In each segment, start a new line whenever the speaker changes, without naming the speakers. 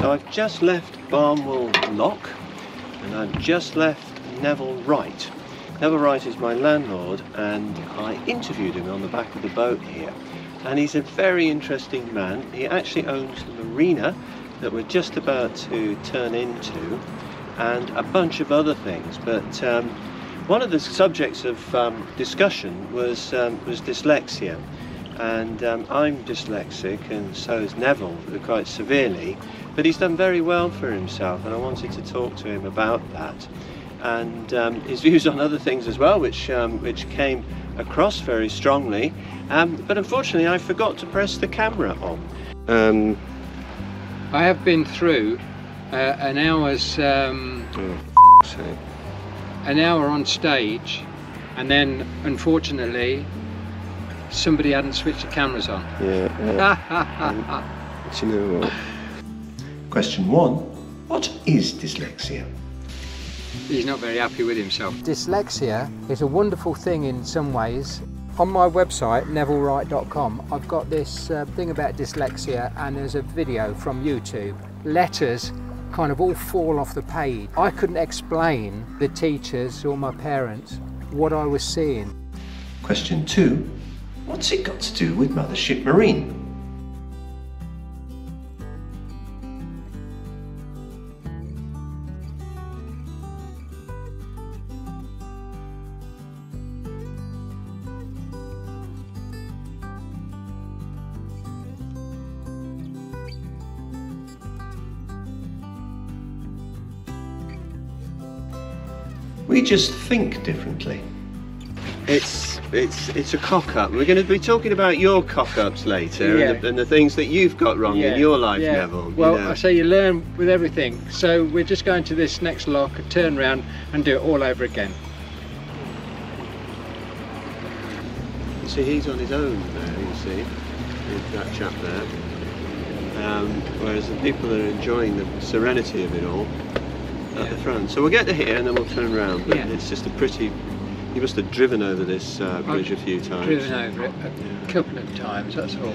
So I've just left Barnwell Lock and I've just left Neville Wright. Neville Wright is my landlord and I interviewed him on the back of the boat here. And he's a very interesting man. He actually owns the marina that we're just about to turn into and a bunch of other things. But um, one of the subjects of um, discussion was, um, was dyslexia and um, I'm dyslexic and so is Neville quite severely but he's done very well for himself and I wanted to talk to him about that and um, his views on other things as well which um, which came across very strongly um, but unfortunately I forgot to press the camera on um,
I have been through uh, an hour's um,
oh,
an hour on stage and then unfortunately somebody hadn't switched the cameras on.
Yeah. Do you know what? Question one What is dyslexia?
He's not very happy with himself. Dyslexia is a wonderful thing in some ways. On my website, nevillewright.com, I've got this uh, thing about dyslexia and there's a video from YouTube. Letters kind of all fall off the page. I couldn't explain the teachers or my parents what I was seeing.
Question two What's it got to do with Mothership Marine? We just think differently. It's it's it's a cock up. We're going to be talking about your cock ups later
Yeah.
and, the, and the things that you've got wrong in your life,
yeah.
Neville. you
Well,
know.
I say you learn with everything. So we're just going to this next lock, turn round and do it all over again.
See, he's on his own there, you see, with that chap there. Um, whereas the people are enjoying the serenity of it all at
Yeah.
the front. So we'll get to here and then we'll turn around. But
Yeah.
it's just a pretty. You must have driven over this uh, bridge a few times.
Driven over it a couple of times, that's all.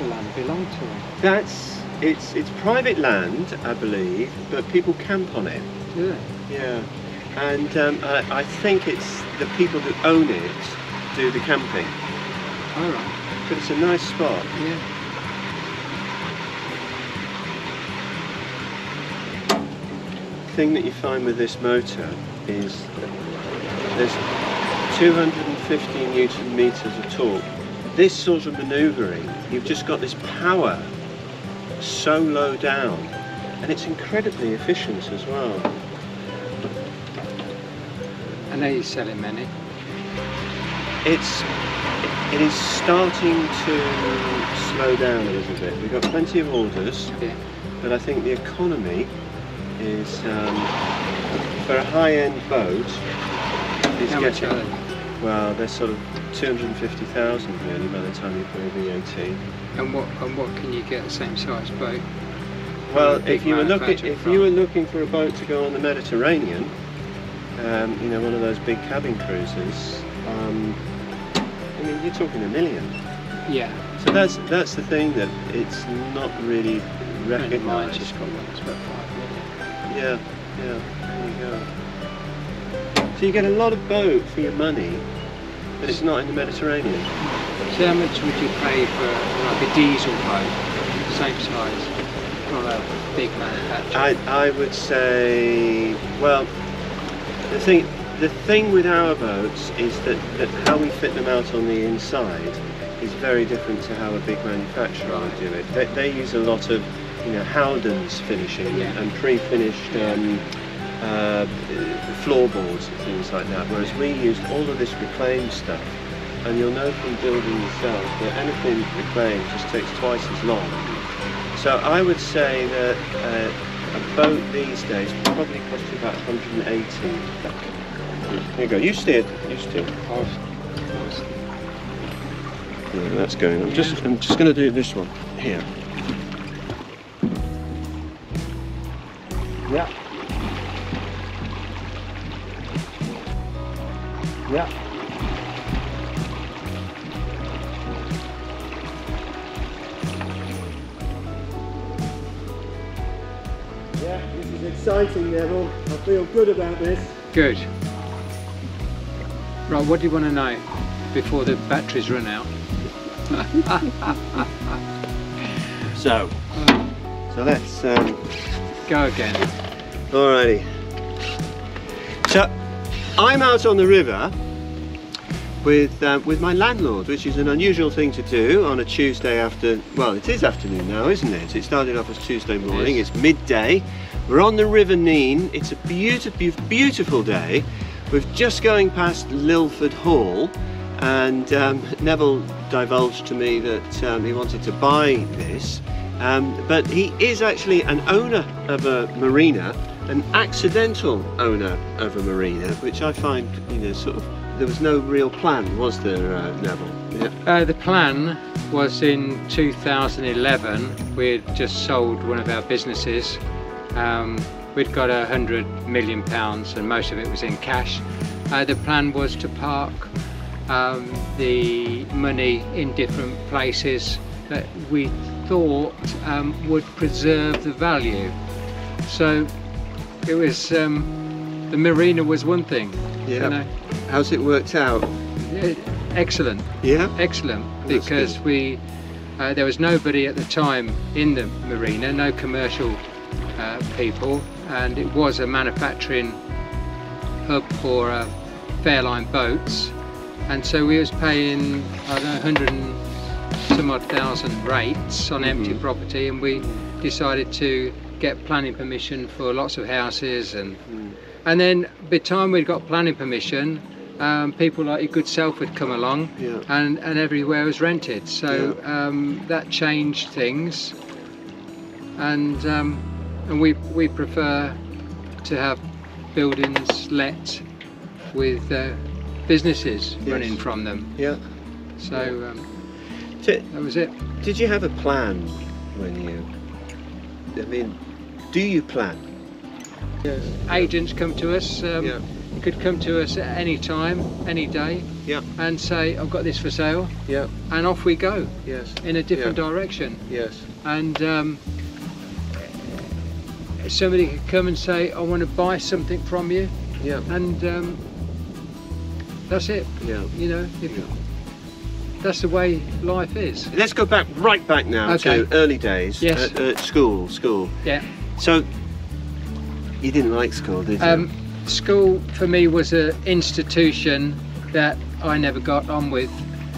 Think that piece of land belonged to him.
That's it's it's private land, I believe, but people camp on it.
They?
Yeah, and um, I, I think it's the people that own it do the camping.
All right.
But it's a nice spot.
Yeah.
thing that you find with this motor is that there's 250 newton meters of torque. This sort of manoeuvring, you've just got this power so low down, and it's incredibly efficient as well.
I know you're selling many.
It's it is starting to slow down a little bit. We've got plenty of orders,
Yeah.
but I think the economy is um, for a high-end boat is
How much
getting well. They're sort of 250,000 really by the time you pay VAT.
And what and what can you get the same size boat?
Well, if you were looking if
from?
you were looking for a boat to go on the Mediterranean, um, you know, one of those big cabin cruisers. Um, I mean, you're talking a million.
Yeah.
So that's that's the thing that it's not really
Friend of mine's
recognised.
just got one that's about five million.
Yeah, yeah. There you go. So you get a lot of boat for your money, but it's not in the Mediterranean.
So how much would you pay for like a diesel boat, same size, from a big manufacturer?
I I would say, well, the thing the thing with our boats is that, that how we fit them out on the inside is very different to how a big manufacturer would do it. They, they use a lot of you know Howden's finishing
Yeah.
and pre-finished um, uh, floorboards and things like that, whereas we used all of this reclaimed stuff. And you'll know from building yourself that anything reclaimed just takes twice as long. So I would say that uh, a boat these days probably costs you about 180. Here you go. You steer. You steer. Yeah, that's going. I'm just. I'm just going to do this one here.
Yeah. Yeah.
Yeah, this is exciting, Neville. I feel good about this.
Good. Right, what do you want to know before the batteries run out?
So, so let's. Um,
Go again.
Alrighty. I'm out on the river with uh, with my landlord, which is an unusual thing to do on a Tuesday after. Well, it is afternoon now, isn't it? It started off as Tuesday morning.
Yes.
It's midday. We're on the River Nene. It's a beautiful, beautiful day. We're just going past Lilford Hall, and um, Neville divulged to me that um, he wanted to buy this. Um, but he is actually an owner of a marina, an accidental owner of a marina, which I find, you know, sort of, there was no real plan, was there, uh, Neville? Yeah.
Uh, the plan was in 2011. We'd just sold one of our businesses. Um, we'd got a hundred million pounds, and most of it was in cash. Uh, the plan was to park um, the money in different places that we thought um, would preserve the value. So it was um, the marina was one thing.
Yeah.
You know,
How's it worked out?
Excellent
Yeah.
excellent
That's
because
good.
we uh, there was nobody at the time in the marina, no commercial uh, people, and it was a manufacturing hub for uh, Fairline boats, and so we was paying I don't know 100 and some odd thousand rates on empty
Mhm.
property, and we decided to get planning permission for lots of houses and
Mm.
and then by the time we'd got planning permission, um, people like your good self would come along
Yeah.
and, and everywhere was rented. So um, that changed things. And um, and we, we prefer to have buildings let with uh, businesses
Yes.
running from them.
Yeah.
So um,
T-
that was it.
Did you have a plan when you? I mean, do you plan? Yes.
Agents come to us. Um,
Yeah.
You could come to us at any time, any day,
Yeah.
and say, "I've got this for sale,"
Yeah.
and off we go
Yes.
in a different direction.
Yes.
and um, somebody could come and say, "I want to buy something from you,"
Yeah.
and um, that's it.
Yeah.
You know, if,
Yeah.
That's the way life is.
Let's go back right back now
Okay.
to early days
Yes.
at, at school. School.
Yeah.
So you didn't like school, did you?
Um, school for me was an institution that I never got on with.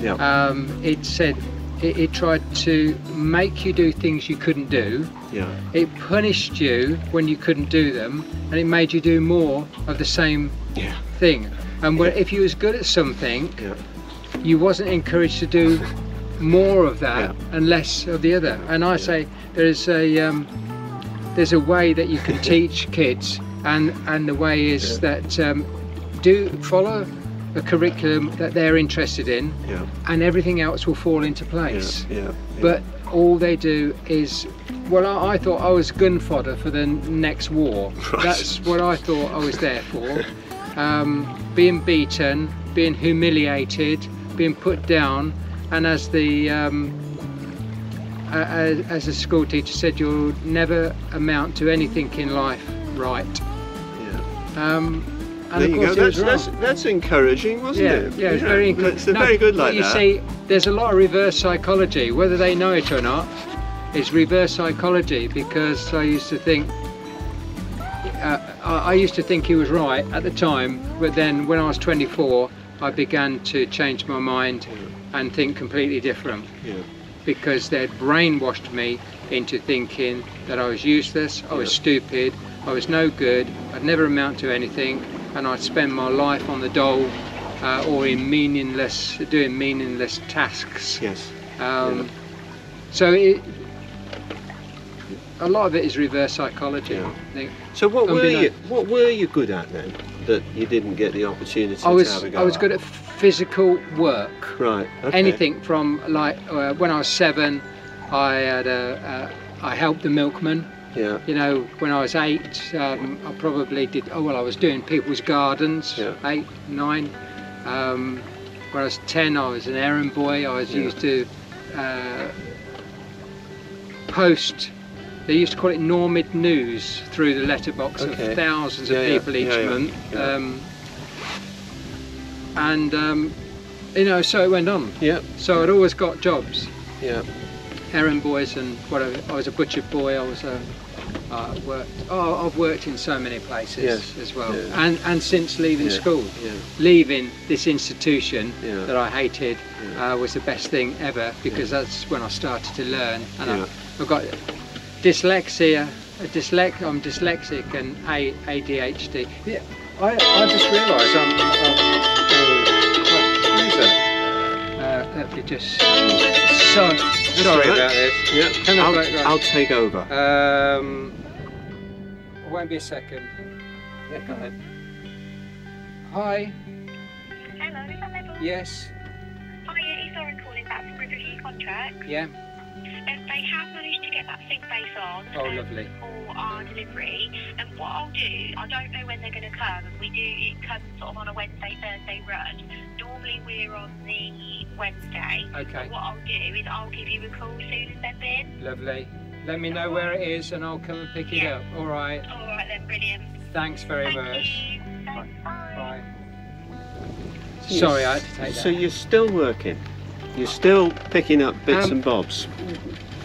yeah.
Um, it said it, it tried to make you do things you couldn't do.
yeah.
It punished you when you couldn't do them, and it made you do more of the same
Yeah.
thing. And where, if you was good at something,
Yeah.
You wasn't encouraged to do more of that
Yeah.
and less of the other. And I say there's a um, there's a way that you can teach kids, and and the way is
Yeah.
that um, do follow a curriculum that they're interested in,
Yeah.
and everything else will fall into
Yeah.
place.
Yeah.
But all they do is, well, I, I thought I was gun fodder for the next war.
Right.
That's what I thought I was there for. Um, being beaten, being humiliated, being put down, and as the um, a- a- as a school teacher said, you'll never amount to anything in life right.
yeah.
Um, and
There
of
you
course
go. That's, that's that's encouraging, wasn't
Yeah,
it?
yeah, it's very encouraging.
It's very good like
you
that.
see, there's a lot of reverse psychology, whether they know it or not. It's reverse psychology because I used to think, uh, I I used to think he was right at the time, but then when I was 24, I began to change my mind and think completely different
Yeah.
because they'd brainwashed me into thinking that I was useless, I was
Yeah.
stupid, I was no good, I'd never amount to anything, and I'd spend my life on the dole uh, or in meaningless, doing meaningless tasks.
Yes.
Um,
Yeah.
So it, a lot of it is reverse psychology.
Yeah.
I think.
So what were you? What were you good at then? That you didn't get the opportunity
I was
to have a go
I was good at physical work.
Right. Okay.
Anything from like uh, when I was seven, I had a, a I helped the milkman.
Yeah.
You know, when I was eight, um, I probably did. Oh well, I was doing people's gardens.
Yeah.
Eight, nine. Um, when I was ten, I was an errand boy. I was
Yeah.
used to uh, post. They used to call it Normid News through the letterbox
Okay.
of thousands
Yeah,
of
yeah,
people each
yeah, yeah,
month.
yeah.
Um, and um, you know, so it went on.
Yeah.
So I'd always got jobs
Yeah.
errand boys and whatever. I was a butcher boy. I was a uh, worked. Oh, I've worked in so many places
Yes,
as well.
yeah.
And and since leaving
Yeah,
school,
Yeah.
leaving this institution
Yeah.
that I hated
Yeah.
uh, was the best thing ever because that's when I started to learn. And
Yeah.
I, I've got dyslexia. a Dyslec, I'm dyslexic and A, ADHD. Yeah, I, I just realised I'm. I'm
Who's that?
uh, let me just. So, sorry
all right.
about this.
Yeah.
Can I
I'll,
break that?
I'll take over.
Um, won't be a second.
yeah. Go ahead.
Hi.
Hello, is that Neville?
Yes.
Hi, yeah, it's Lauren calling back from review your contract.
Yeah.
Um, they have managed to get that sink base on
Oh,
um,
lovely.
for our delivery. And what I'll do, I don't know when they're going to come, and we do it comes sort of on a Wednesday, Thursday run. Normally we're on the Wednesday.
Okay.
But what I'll do is I'll give you a call as soon as they've been.
Lovely. Let me know where it is and I'll come and pick it
Yeah.
up. All right.
All right then, brilliant.
Thanks very
Thank
much.
you. Thanks, bye.
Bye.
So
Sorry, I had to take that.
So you're still working. You're still picking up bits
Um,
and bobs.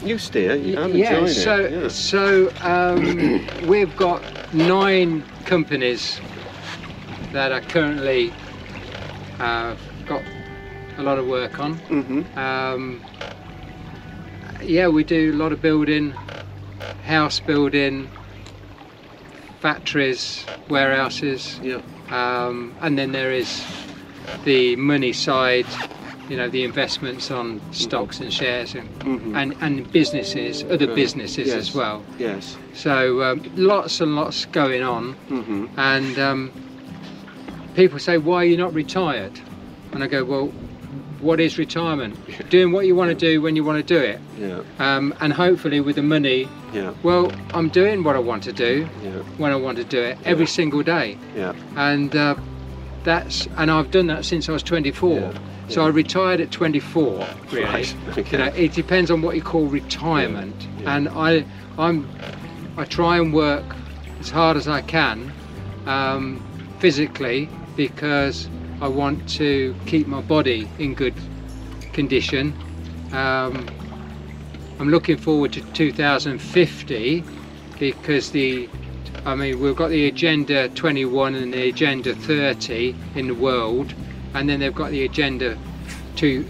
You steer. I'm
yeah,
enjoying
so
it. Yeah.
so um, we've got nine companies that are currently uh, got a lot of work on.
Mhm.
Um, yeah, we do a lot of building, house building, factories, warehouses,
Yeah.
um, and then there is the money side. You know, the investments on stocks and shares and
Mhm.
and, and businesses, other businesses
Yes.
as well.
Yes.
So um, lots and lots going on,
Mhm.
and um, people say, "Why are you not retired?" And I go, "Well, what is retirement? Doing what you want to do when you want to do it,
Yeah.
um, and hopefully with the money.
Yeah.
Well, I'm doing what I want to do
Yeah.
when I want to do it every single day,
Yeah.
and uh, that's and I've done that since I was 24. So I retired at 24, really.
Right.
You know, it depends on what you call retirement, and I, I'm, I try and work as hard as I can, um, physically, because I want to keep my body in good condition. Um, I'm looking forward to 2050 because the, I mean, we've got the Agenda 21 and the Agenda 30 in the world, and then they've got the Agenda to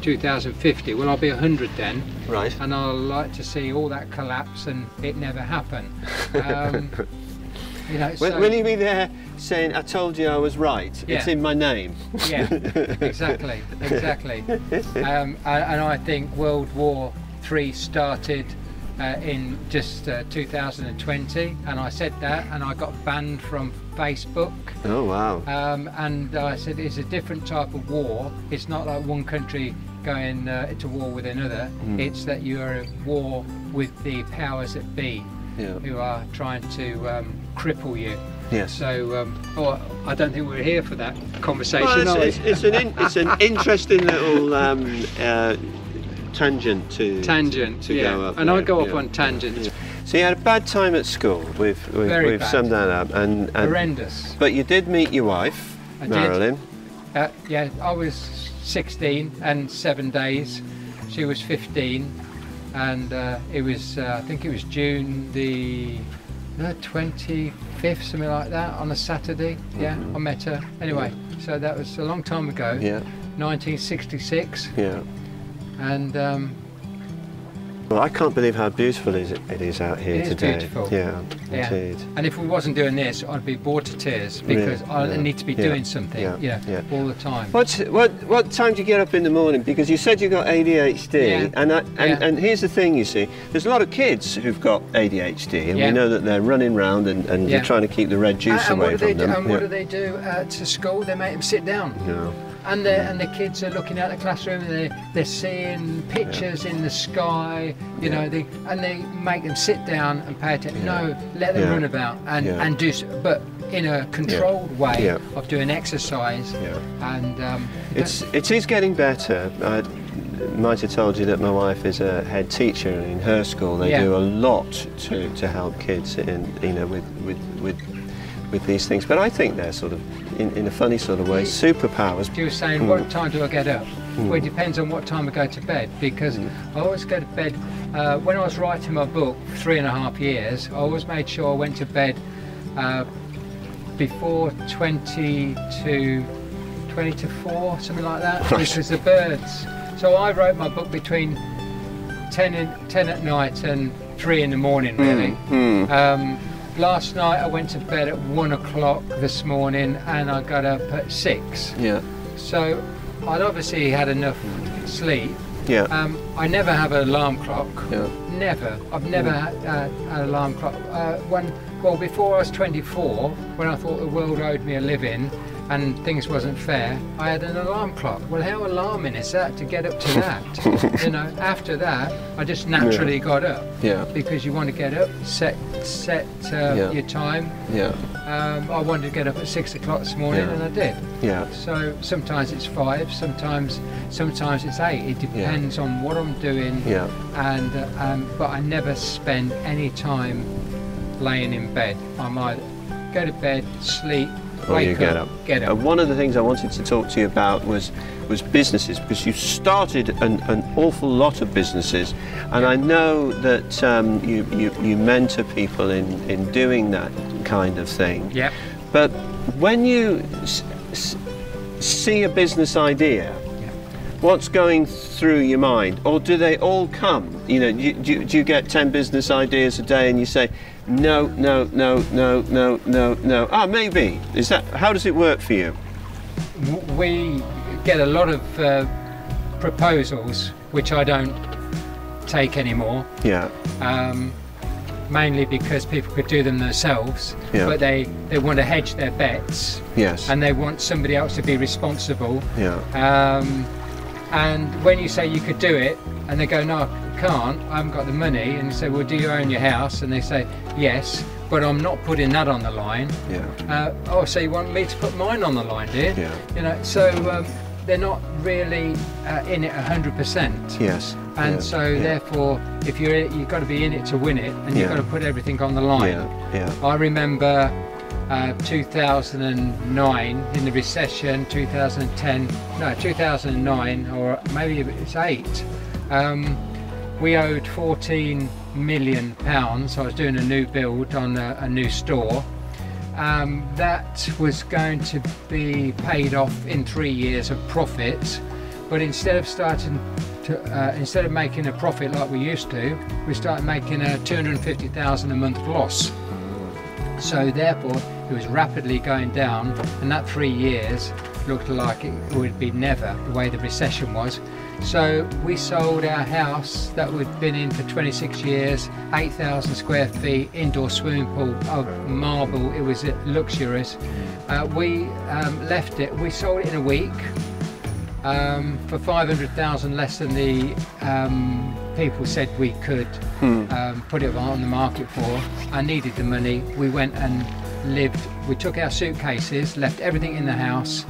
2050. Well, I'll be 100 then,
Right.
and I'll like to see all that collapse and it never happen. Um, you know, so-
will you be there saying, "I told you I was right. It's in my name."
yeah, exactly, exactly. Um, and, and I think World War Three started uh, in just uh, 2020, and I said that, and I got banned from Facebook.
Oh wow.
Um, and I said it's a different type of war. It's not like one country going uh, to war with another.
Mm.
It's that you are at war with the powers that be,
Yeah.
who are trying to um, cripple you.
Yes.
So, um, oh, I don't think we're here for that conversation,
Well, it's, it's, it's an in, it's an interesting little um, uh, tangent to
tangent,
to, to
yeah.
go up.
and I
there,
go up
yeah.
on tangents.
Yeah. So you had a bad time at school. We've we've,
Very
we've summed that up, and, and
Horrendous.
but you did meet your wife,
I.
Marilyn.
Uh, yeah, I was 16 and seven days. She was 15, and uh, it was uh, I think it was June the uh, 25th, something like that, on a Saturday. Yeah,
Mhm.
I met her. Anyway, so that was a long time ago,
Yeah.
1966,
Yeah.
And um,
Well, I can't believe how beautiful it is- it is out here
It is
today.
beautiful.
Yeah,
Yeah.
indeed.
And if we wasn't doing this, I'd be bored to tears because I
yeah,
need to be
yeah,
doing something,
yeah,
yeah,
yeah.
all the time.
What, what what time do you get up in the morning? Because you said you got ADHD,
Yeah.
and I, and,
Yeah.
and here's the thing: you see, there's a lot of kids who've got ADHD, and
Yeah.
we know that they're running round and, and
Yeah.
you're trying to keep the red juice
and
away
what do they
from
do?
them.
And what do they do uh, to school? They make them sit down.
No.
And the and the kids are looking out the classroom and they're, they're seeing pictures in the sky, you
Yeah.
know, they, and they make them sit down and pay attention.
Yeah.
No, let them
Yeah.
run about and,
Yeah.
and do, but in a controlled way
Yeah.
of doing exercise.
Yeah.
And um,
It's it is getting better. I might have told you that my wife is a head teacher and in her school. They
Yeah.
do a lot to, to help kids in you know with with with with these things. But I think they're sort of in, in a funny sort of way superpowers.
you were saying,
Mm.
what time do I get up? Well, it depends on what time I go to bed because
Mm.
I always go to bed. Uh, when I was writing my book, three and a half years, I always made sure I went to bed uh, before 20 to 20 to 4, something like that,
Right.
because the birds. So I wrote my book between 10, and, 10 at night and 3 in the morning, really.
Mm.
Um, last night I went to bed at 1 o'clock this morning and I got up at 6.
Yeah.
So I'd obviously had enough sleep.
Yeah.
Um, I never have an alarm clock.
Yeah.
Never. I've never had uh, an alarm clock. Uh, when, well, before I was 24, when I thought the world owed me a living and things wasn't fair, I had an alarm clock. Well, how alarming is that to get up to that? you know, after that, I just naturally got up
Yeah.
because you want to get up, set set uh,
Yeah.
your time.
Yeah.
Um, I wanted to get up at six o'clock this morning,
Yeah.
and I did.
Yeah.
So sometimes it's five, sometimes sometimes it's eight. It depends on what I'm doing.
Yeah.
And uh, um, but I never spend any time laying in bed. I might go to bed, sleep,
Or
wake
you get up.
get
Uh,
up.
one of the things I wanted to talk to you about was was businesses because you started an, an awful lot of businesses, and I know that um, you, you you mentor people in in doing that kind of thing.
Yep.
But when you s- s- see a business idea, what's going through your mind, or do they all come? You know, do you, do do you get ten business ideas a day and you say, no, no, no, no, no, no, no? Ah, maybe. Is that how does it work for you?
We get a lot of uh, proposals which I don't take anymore.
Yeah,
um, mainly because people could do them themselves,
Yeah.
but they, they want to hedge their bets
yes,
and they want somebody else to be responsible.
yeah,
Um, and when you say you could do it, and they go, No, can't, I haven't got the money, and you say, Well, do you own your house? And they say, Yes, but I'm not putting that on the line.
yeah,
Uh, oh, so you want me to put mine on the line, dear?
Yeah.
You know, so um, they're not really uh, in it 100%.
yes.
And
yeah,
so,
yeah,
therefore, if you're you've got to be in it to win it, and you've got to put everything on the line.
yeah, yeah,
I remember uh, 2009 in the recession, 2010, no, 2009, or maybe it's eight. Um, we owed 14 million pounds. I was doing a new build on a, a new store. Um, that was going to be paid off in three years of profit, but instead of starting to, uh, instead of making a profit like we used to, we started making a 250,000 a month loss. So therefore, it was rapidly going down, and that three years looked like it would be never the way the recession was. So we sold our house that we'd been in for 26 years, 8,000 square feet, indoor swimming pool of marble. It was luxurious. Uh, we um, left it. We sold it in a week um, for 500,000 less than the um, people said we could um, put it on the market for. I needed the money. We went and lived. We took our suitcases, left everything in the house,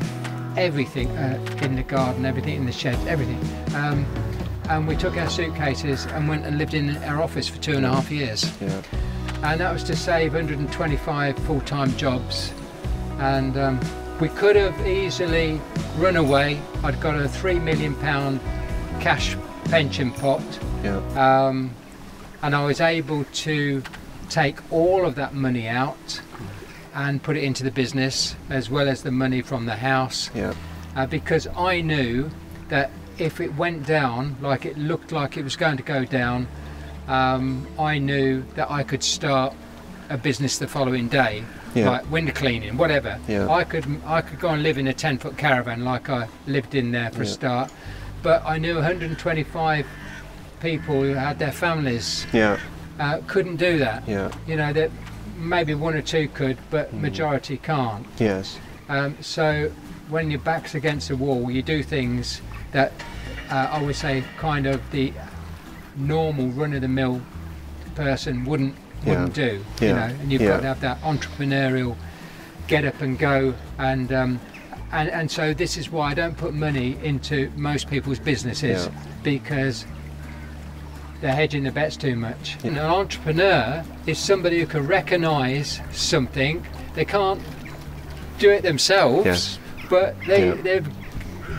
everything uh, in the garden, everything in the shed, everything. Um, and we took our suitcases and went and lived in our office for two and a half years.
yeah.
And that was to save 125 full-time jobs. And um, we could have easily run away. I'd got a three million pound cash pension pot,
yeah.
um, and I was able to take all of that money out and put it into the business, as well as the money from the house,
yeah.
uh, because I knew that if it went down like it looked like it was going to go down, um, I knew that I could start a business the following day,
Yeah.
like window cleaning, whatever.
Yeah.
I could I could go and live in a 10 foot caravan like I lived in there for a start, but I knew 125 people who had their families
Yeah,
uh, couldn't do that.
yeah,
You know that maybe one or two could, but
Mm.
majority can't.
yes,
Um, so when your back's against the wall, you do things that uh, I would say kind of the normal run-of-the-mill person wouldn't wouldn't do.
Yeah.
You know, and you've
Yeah.
got to have that entrepreneurial get up and go and. Um, and, and so this is why I don't put money into most people's businesses
Yeah.
because they're hedging their bets too much. And an entrepreneur is somebody who can recognise something. They can't do it themselves,
Yes.
but they
Yeah.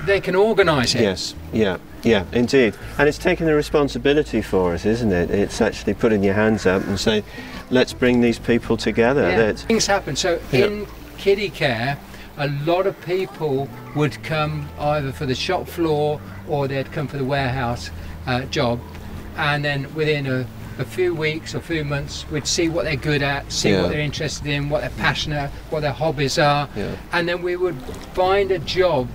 they can organise it.
yes, yeah, yeah, indeed. And it's taking the responsibility for us, isn't it? It's actually putting your hands up and saying, let's bring these people together.
Yeah,
That,
Things happen. So
Yeah.
in Kiddicare, a lot of people would come either for the shop floor or they'd come for the warehouse uh, job, and then within a, a few weeks or few months, we'd see what they're good at, see
Yeah.
what they're interested in, what they're passionate, what their hobbies are,
Yeah.
and then we would find a job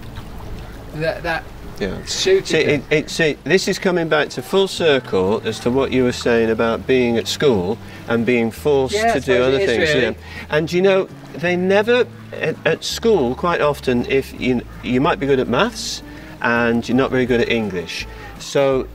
that that
yeah.
suited
See,
them.
it, it, see, this is coming back to full circle as to what you were saying about being at school and being forced
Yeah,
to do other things.
really.
Yeah. And you know, they never at, at school. Quite often, if you you might be good at maths and you're not very good at English, so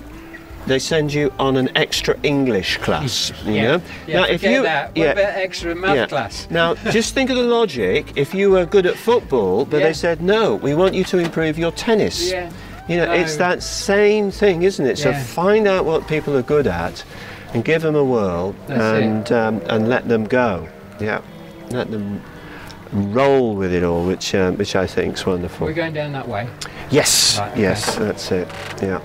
they send you on an extra English class. You
yeah.
know.
Yeah,
now, if you
that. What
yeah.
about extra math
Yeah.
class?
Now, just think of the logic. If you were good at football, but
Yeah.
they said, no, we want you to improve your tennis.
Yeah.
You know, it's that same thing, isn't it? So find out what people are good at and give them a whirl
That's
and, um, and let them go. Yeah. Let them roll with it all, which, um, which I think is wonderful.
We're going down that way.
Yes,
Right, okay.
yes, that's it. Yeah.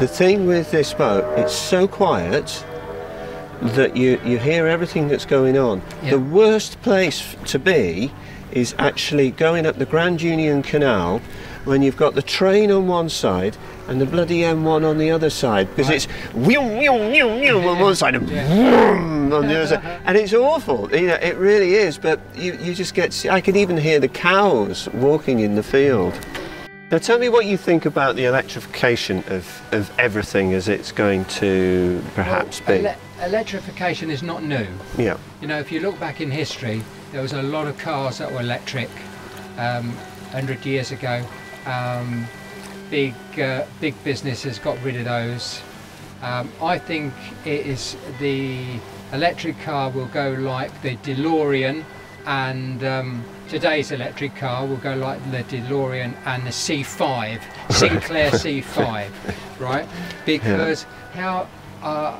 The thing with this boat, it's so quiet that you, you hear everything that's going on.
Yeah.
The worst place to be is actually going up the Grand Union Canal when you've got the train on one side and the bloody M1 on the other side because
Right.
it's whew, whew, whew, whew on one side and vroom on the other side and it's awful you know it really is but you, you just get I could even hear the cows walking in the field now tell me what you think about the electrification of, of everything as it's going to perhaps
Well,
be
ele- electrification is not new.
yeah
You know, if you look back in history, there was a lot of cars that were electric um, 100 years ago. Um, big, uh, big businesses got rid of those. Um, I think it is the electric car will go like the DeLorean, and um, today's electric car will go like the DeLorean and the C5, Sinclair C5, right? Because how. Uh,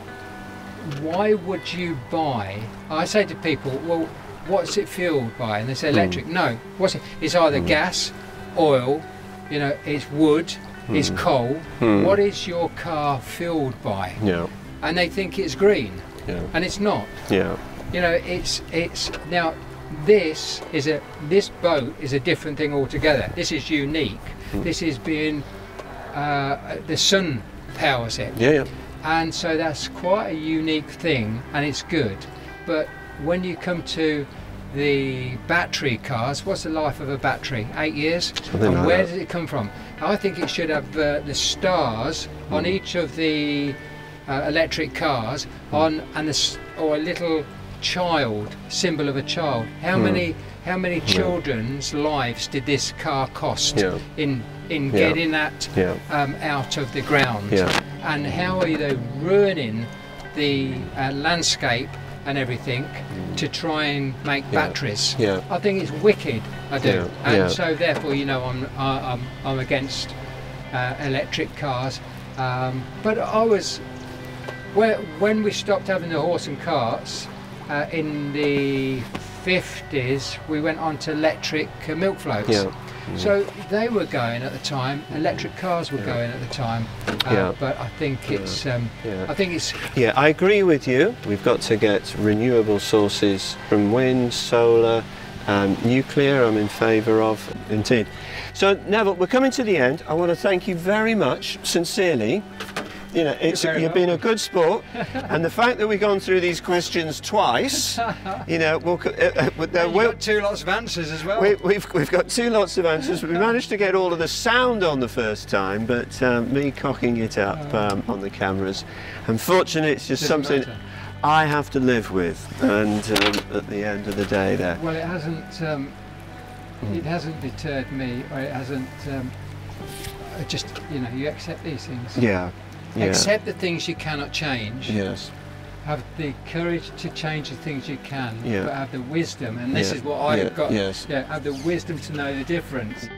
why would you buy? I say to people, well, what's it fueled by? And they say electric. No, what's it? It's either gas, oil, you know, it's wood, it's coal. What is your car fueled by?
yeah
And they think it's green,
yeah
and it's not.
yeah
You know, it's it's now. This is a this boat is a different thing altogether. This is unique. This is being uh, the sun powers it
yeah yeah
and so that's quite a unique thing and it's good but when you come to the battery cars what's the life of a battery eight years
Something
and where
that.
does it come from i think it should have uh, the stars on
Hmm.
each of the uh, electric cars
Hmm.
on and the, or a little child symbol of a child how
Hmm.
many how many children's lives did this car cost
Yeah.
in in
Yeah.
getting that
Yeah.
um, out of the ground
Yeah.
and how are they ruining the uh, landscape and everything to try and make
Yeah.
batteries.
Yeah.
I think it's wicked. I do,
Yeah.
and
Yeah.
so therefore, you know, I'm I, I'm I'm against uh, electric cars. Um, but I was where, when we stopped having the horse and carts uh, in the 50s, we went on to electric uh, milk floats.
Yeah.
So they were going at the time. Electric cars were going at the time. Uh,
Yeah.
But I think it's. Um,
Yeah.
I think it's.
Yeah, I agree with you. We've got to get renewable sources from wind, solar, um, nuclear. I'm in favour of, indeed. So, Neville, we're coming to the end. I want to thank you very much, sincerely, you know, it's
You're
you've been a good sport, and the fact that we've gone through these questions twice, you know, we'll, uh, uh, there will,
got two lots of answers as well.
we, we've, we've got two lots of answers. We managed to get all of the sound on the first time, but um, me cocking it up um, on the cameras. Unfortunately, it's just
Doesn't
something
matter.
I have to live with. And um, at the end of the day, there.
Well, it hasn't. Um. It hasn't deterred me, or it hasn't. Um, just, you know, you accept these things.
Yeah. Yeah.
Accept the things you cannot change.
Yes.
Have the courage to change the things you can,
Yeah.
but have the wisdom. And this
Yeah.
is what I've got.
Yes.
Yeah, have the wisdom to know the difference.